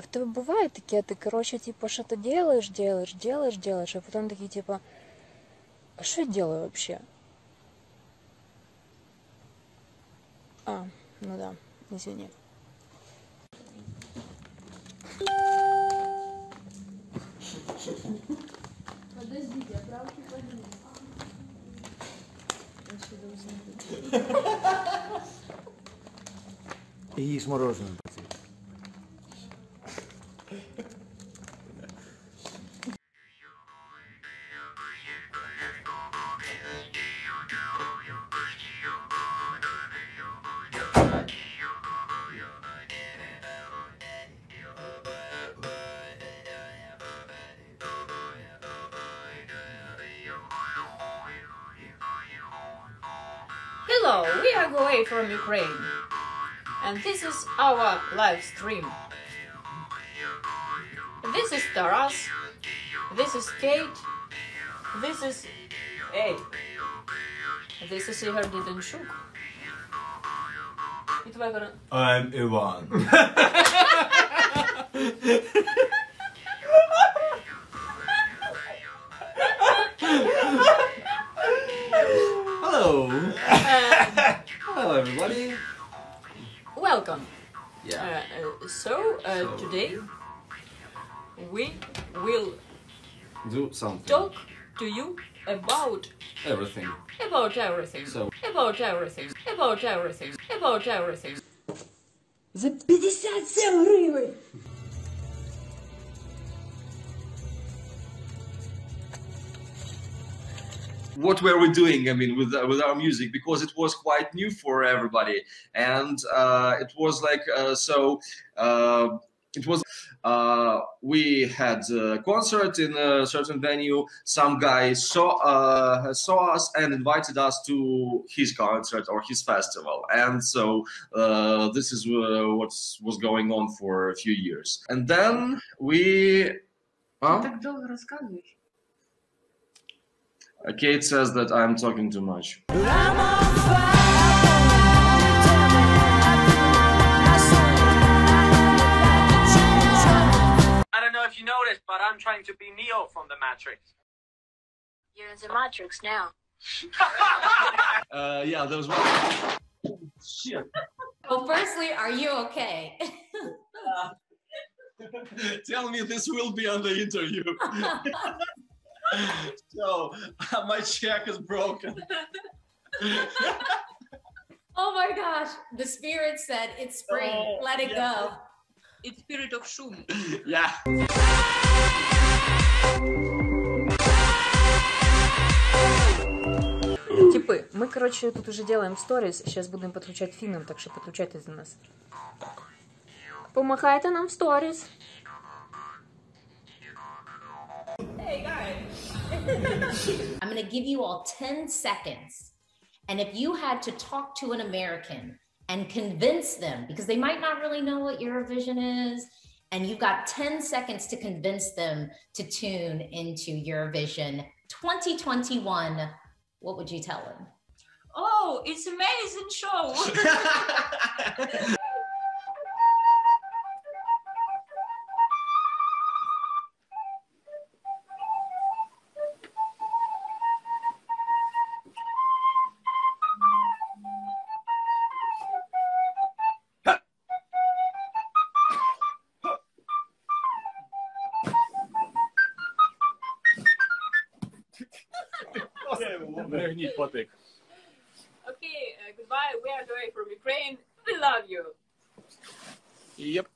в тебе буває таке, ти, коротше, типу, що ти делаєш, делаєш, делаєш, делаєш, а потім такий, типу, а що я делаю вообще? А, ну да, извини. І їж мороженое. пацан. Hello, we are Go_A from Ukraine. And this is our live stream. This is Taras. This is Kate. This is A. This is Igor Didenchuk. I'm Ivan. Hello. Hello, everybody. Welcome. Yeah. Uh, uh, so, uh, today we will Do something. talk to you about Everything. about everything. So- About everything. About everything. About everything. За 57 гривень. what were we doing i mean with with our music because it was quite new for everybody and uh, it was like uh, so uh, it was uh, we had a concert in a certain venue some guy saw uh, saw us and invited us to his concert or his festival and so uh, this is uh, what was going on for a few years and then we huh? Так довго розказуєш. Kate says that I'm talking too much. I don't know if you noticed, but I'm trying to be Neo from the Matrix. You're in the Matrix now. Uh, yeah, there was one. Shit. Well, firstly, are you okay? Tell me this will be on the interview. so my check is broken. oh my gosh. The spirit said it's spring. Oh, Let it go. It's spirit of шум. Yeah. Типы, мы, короче, тут уже делаем сторис, сейчас будем подключать финнам, так что подключайтесь за нас. Помахайте нам в сторис. I'm going to give you all 10 seconds. And if you had to talk to an American and convince them, because they might not really know what Eurovision is, and you've got 10 seconds to convince them to tune into Eurovision 2021, what would you tell them? Oh, it's amazing show. Okay, uh, goodbye. We are going from Ukraine. We love you. Yep.